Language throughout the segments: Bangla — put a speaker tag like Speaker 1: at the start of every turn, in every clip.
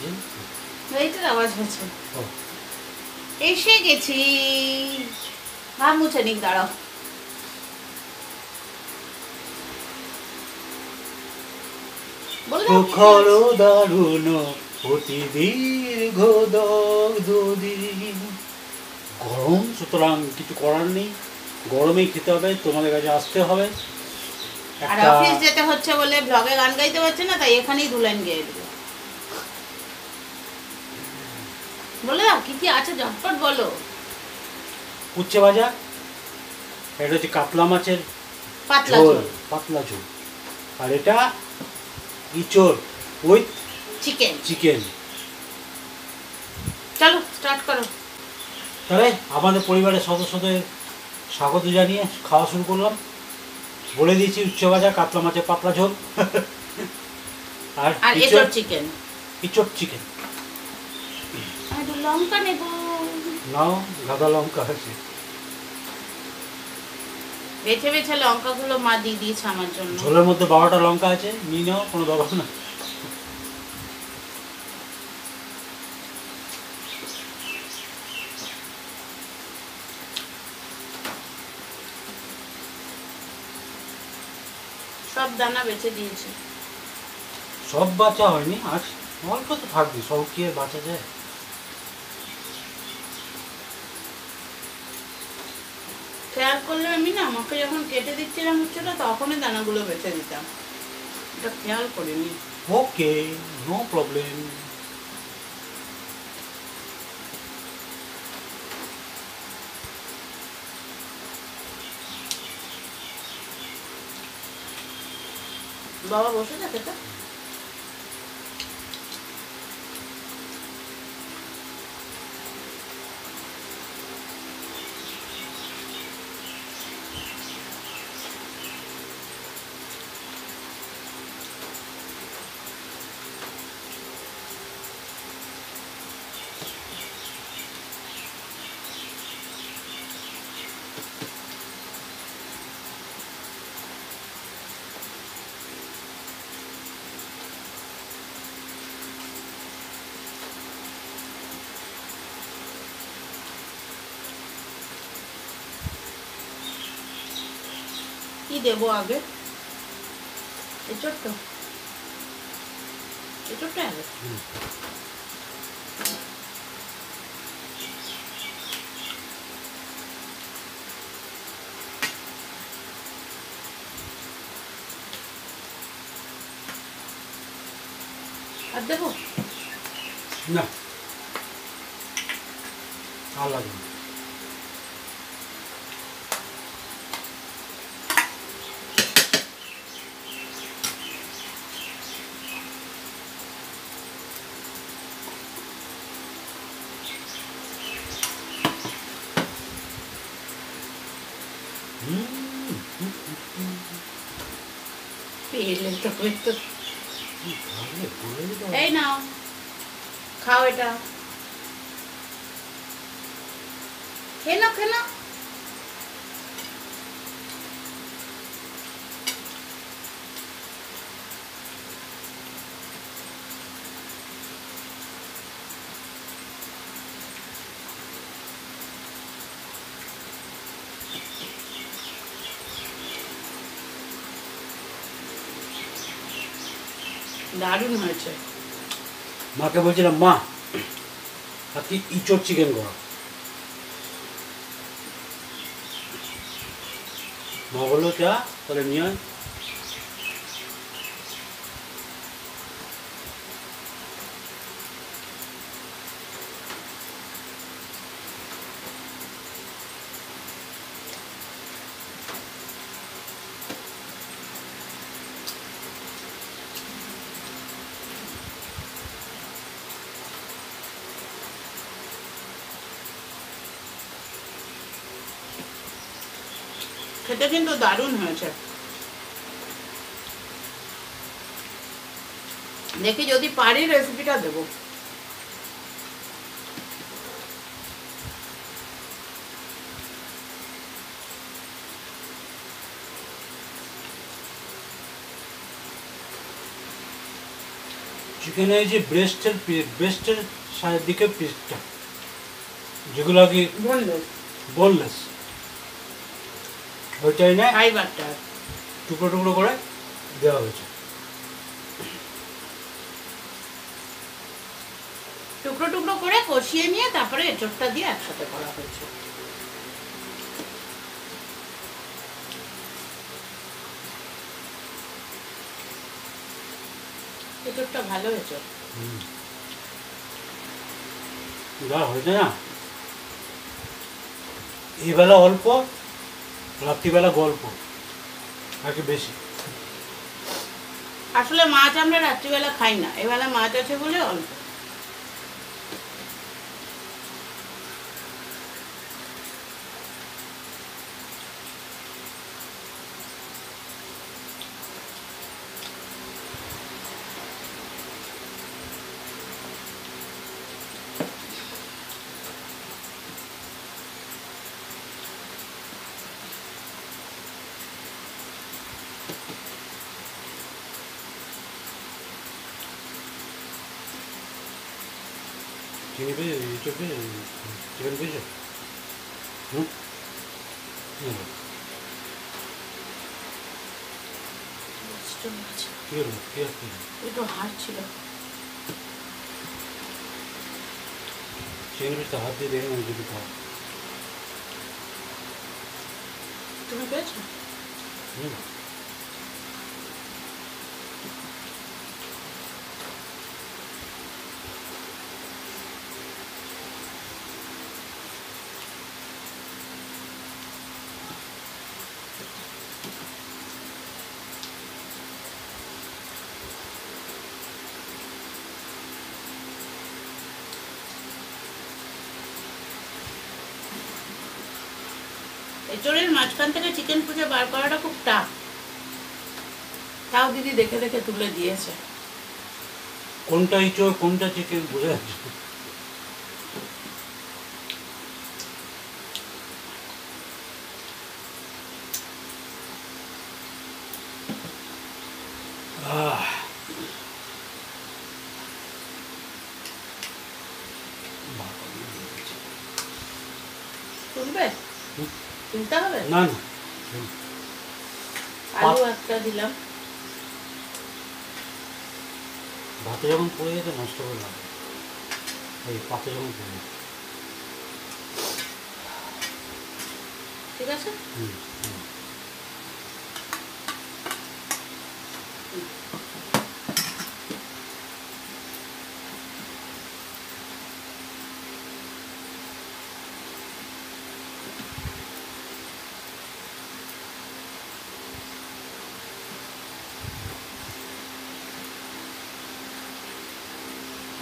Speaker 1: কিছু
Speaker 2: এইটার আওয়াজ হচ্ছে। এসে গেছি। ভাব মুছে নিক দাঁড়াও।
Speaker 1: প্রখর দারুণ অতি দীর্ঘ গরম সুতরাং কিছু করার নেই। গরমেই খেতে হবে তোমাদের কাছে আসতে হবে।
Speaker 2: আর অফিস যেতে হচ্ছে বলে ব্লগে গান গাইতে পারছে না তাই এখানেই দু লাইন গেয়ে বলে দাও কি কি আছে? ঝটপট বলো।
Speaker 1: উচ্ছে ভাজা এটা হচ্ছে কাতলা মাছের
Speaker 2: পাতলা
Speaker 1: ঝোল পাতলা ঝোল। আর এটা ইচোর উইথ
Speaker 2: চিকেন
Speaker 1: চিকেন
Speaker 2: চলো স্টার্ট করো।
Speaker 1: তাহলে আমাদের পরিবারের সদস্যদের স্বাগত জানিয়ে খাওয়া শুরু করলাম। বলে দিয়েছি উচ্চ ভাজা কাতলা মাছের পাতলা ঝোল। আর
Speaker 2: এঁচড় চিকেন
Speaker 1: ইচোর চিকেন
Speaker 2: একটু লঙ্কা নেব।
Speaker 1: নাও গাদা লঙ্কা আছে।
Speaker 2: বেছে বেছে লঙ্কাগুলো মা দিয়ে দিয়েছে আমার জন্য।
Speaker 1: ঝোলের মধ্যে বারোটা লঙ্কা আছে নিয়ে নাও কোনো ব্যাপার না।
Speaker 2: সব দানা বেছে দিয়েছে।
Speaker 1: সব বাঁচা হয়নি আজ অল্প তো থাকবে সব কি বাঁচা যায়?
Speaker 2: খেয়াল করলে আমি না আমাকে যখন কেটে দিচ্ছিলাম হচ্ছিল তখনই দানাগুলো বেছে দিতাম। এটা খেয়াল করিনি।
Speaker 1: ওকে নো প্রবলেম
Speaker 2: বাবা বসে থাকে তো? কি দেবো আগে? এচোরটা এচোরটা আগে। আর দেবো?
Speaker 1: না। আর লাগবে
Speaker 2: পেলে তবে তো। এই নাও খাও এটা। খেলো নাও দারুণ হয়েছে।
Speaker 1: মাকে বলছিলাম মা আজকে ইচোর চিকেন করা মা বলল যা তাহলে নিয়ে
Speaker 2: খেতে কিন্তু দারুণ হয়েছে দেখি যদি পারি রেসিপিটা দেবো
Speaker 1: চিকেনের যে ব্রেস্টের ব্রেস্টের সাইড দিকে পিসটা যেগুলো কি
Speaker 2: বলল
Speaker 1: বোনলেস ওইটাই নেয়
Speaker 2: ফাইবারটা।
Speaker 1: টুকরো টুকরো করে দেওয়া হয়েছে।
Speaker 2: টুকরো টুকরো করে কষিয়ে নিয়ে তারপরে এঁচড়টা দিয়ে একসাথে করা হয়েছে। এঁচড়টা ভালো হয়েছে।
Speaker 1: যা হয়েছে না। এবেলা অল্প রাত্রিবেলা গল্প আর বেশি?
Speaker 2: আসলে মাছ আমরা রাত্রিবেলা খাই না, এবেলা মাছ আছে বলে অল্প।
Speaker 1: চিনি পেয়েছ ইঁচড় পেয়েছ চিকেন পেয়েছ হুম কী হলো কী হলো কী হচ্ছে
Speaker 2: একটু হাড় ছিল
Speaker 1: চিকেন পিসটা হাত দিয়ে দেখে না যদি খাও
Speaker 2: তুমি পেয়েছ
Speaker 1: হুম
Speaker 2: এঁচড়ের মাঝখান থেকে চিকেন পুজো বার করাটা খুব টাফ তাও দিদি দেখে দেখে তুলে দিয়েছে।
Speaker 1: কোনটা ইঁচড় কোনটা চিকেন বোঝা যাচ্ছে
Speaker 2: তুলতে হবে?
Speaker 1: না না।
Speaker 2: আলু একটা দিলাম।
Speaker 1: ভাতে যখন পড়ে গেছে নষ্ট করে লাগে এই পাতে যখন পড়ে
Speaker 2: ঠিক আছে?
Speaker 1: হুম হুম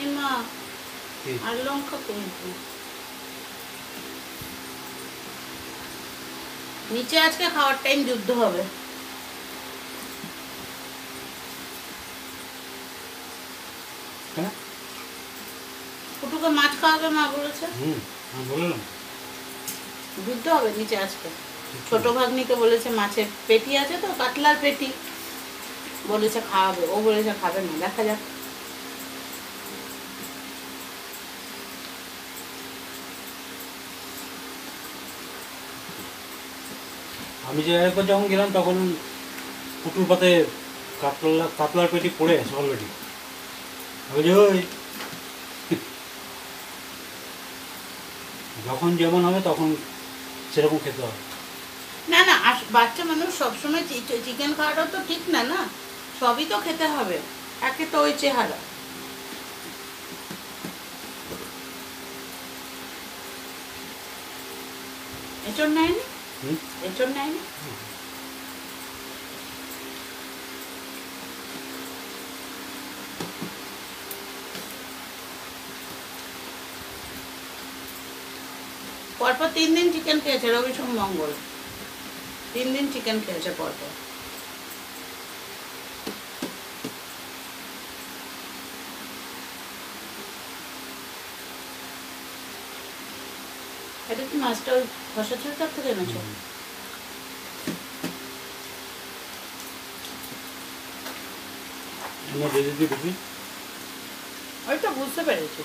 Speaker 2: এই মা
Speaker 1: কি?
Speaker 2: আর লঙ্কা কিন্তু নিচে আজকে খাওয়ার টাইম যুদ্ধ হবে।
Speaker 1: হ্যাঁ?
Speaker 2: ফুটুকে মাছ খাওয়াবে মা বলেছে।
Speaker 1: হুম বললাম
Speaker 2: যুদ্ধ হবে নিচে আজকে। ছোট ভাগ্নিকে বলেছে মাছের পেটি আছে তো কাতলার পেটি। বলেছে খাওয়াবে ও বলেছে খাবে না দেখা যাক।
Speaker 1: আমি যে একবার যখন গেলাম, তখন পুকুর পাতে কাতলা, কাতলার পেটি পড়ে আছে অলরেডি যখন যেমন হবে, তখন সেরকম খেতে হবে।
Speaker 2: না না বাচ্চা মানুষ সবসময় চিকেন খাওয়াটাও তো ঠিক না না? সবই তো খেতে হবে। একে তো ওই চেহারা। এচর নেয়নি? এচর নেয়নি পরপর তিন দিন চিকেন খেয়েছে রবি সোম মঙ্গল। তিন দিন চিকেন খেয়েছে পরপর। এটা কি মাছটা ওই খসা ছিল থেকে এনেছো?
Speaker 1: দিয়ে ঢুকি
Speaker 2: ওইটা বুঝতে পেরেছি।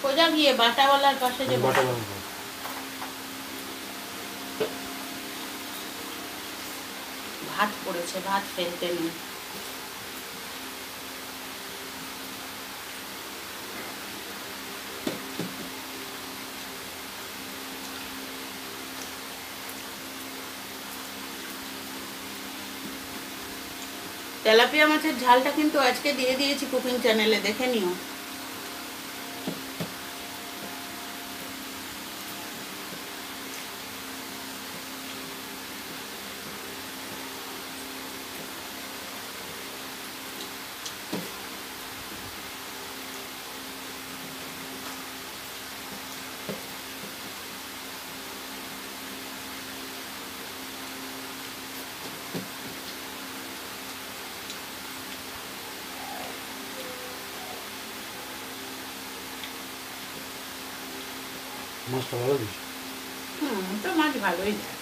Speaker 2: সোজা গিয়ে বাটাওয়ালার পাশে যে ভাত পড়েছে ভাত ফেলতে নেই। তেলাপিয়া মাছের ঝালটা কিন্তু আজকে দিয়ে দিয়েছি কুকিং চ্যানেলে দেখে নিও।
Speaker 1: মাছটা ভালো দিস
Speaker 2: হুম তো মাছ ভালোই যায়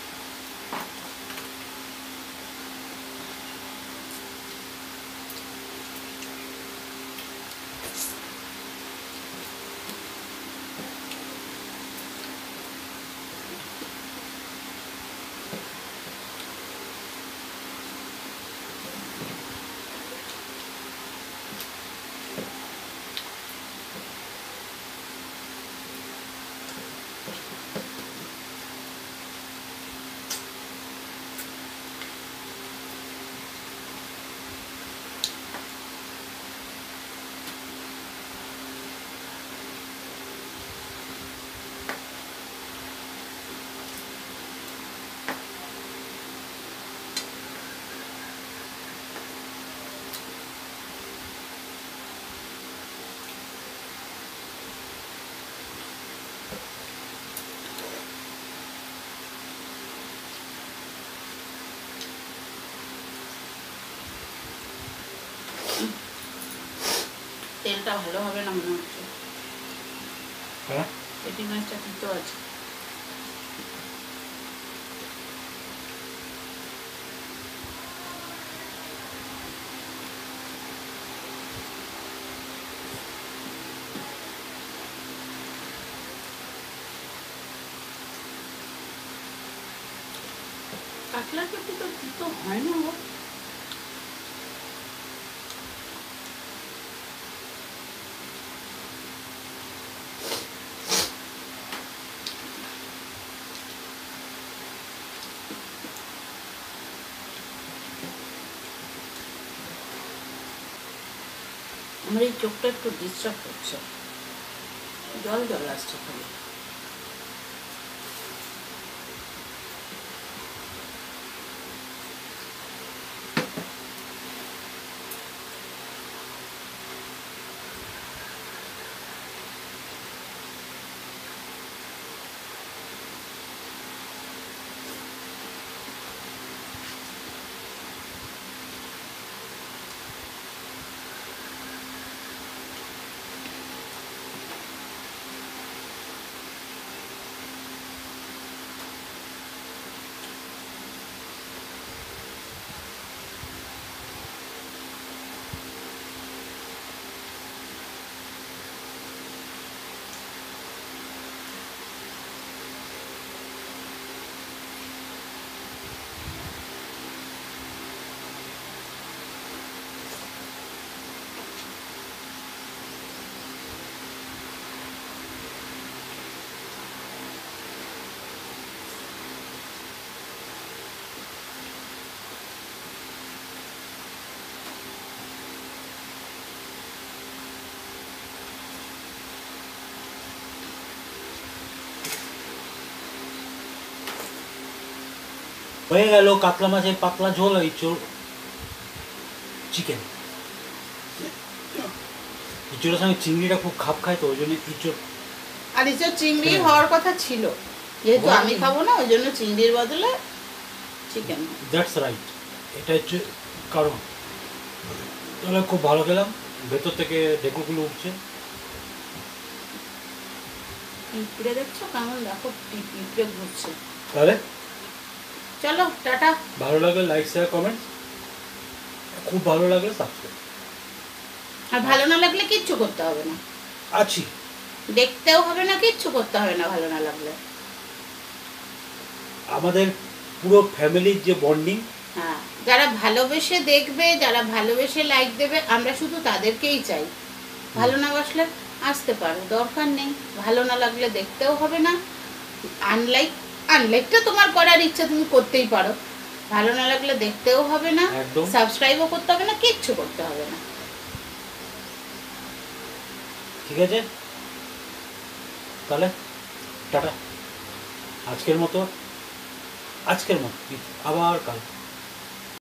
Speaker 2: তেলটা ভালো হবে না মনে হচ্ছে।
Speaker 1: হ্যাঁ?
Speaker 2: পেটি মাছটা কিন্তু আছে কাতলার পেটি তো তো হয় না গো। আমার এই চোখটা একটু ডিস্টার্ব করছে। জল জল আসছে খালি
Speaker 1: হয়ে গেল কাতলা মাছের পাতলা ঝোল ওই ইঁচড় চিকেন। ইঁচড়ের সঙ্গে চিংড়িটা খুব খাপ খায় তো ওই জন্য ইঁচড়
Speaker 2: আর এসব চিংড়ি
Speaker 1: হ্যাঁ।
Speaker 2: হওয়ার কথা ছিল। যেহেতু আমি খাব না ওই জন্য চিংড়ির বদলে চিকেন।
Speaker 1: দ্যাটস রাইট এটা হচ্ছে কারণ। তাহলে খুব ভালো খেলাম। ভেতর থেকে ডেকুগুলো উঠছে।
Speaker 2: পিঁপড়ে দেখছ? কেমন দেখো? পিঁপড়ে ঘুরছে।
Speaker 1: তাহলে?
Speaker 2: চলো টাটা।
Speaker 1: ভালো লাগলে লাইক শেয়ার কমেন্ট খুব ভালো লাগলে সাবস্ক্রাইব
Speaker 2: আর ভালো না লাগলে কিচ্ছু করতে হবে না।
Speaker 1: আছি।
Speaker 2: দেখতেও হবে না কিচ্ছু করতে হবে না ভালো না লাগলে।
Speaker 1: আমাদের পুরো ফ্যামিলির যে বন্ডিং
Speaker 2: হ্যাঁ যারা ভালোবেসে দেখবে যারা ভালোবেসে লাইক দেবে আমরা শুধু তাদেরকেই চাই। ভালো না বাসলে আসতে পারো দরকার নেই। ভালো না লাগলে দেখতেও হবে না। আনলাইক আনলাইকটা তোমার করার ইচ্ছা তুমি করতেই পারো। ভালো না লাগলে দেখতেও হবে না সাবস্ক্রাইবও করতে হবে না কিচ্ছু করতে হবে না।
Speaker 1: ঠিক আছে? তাহলে টাটা। আজকের মতো আজকের মতো আবার কাল।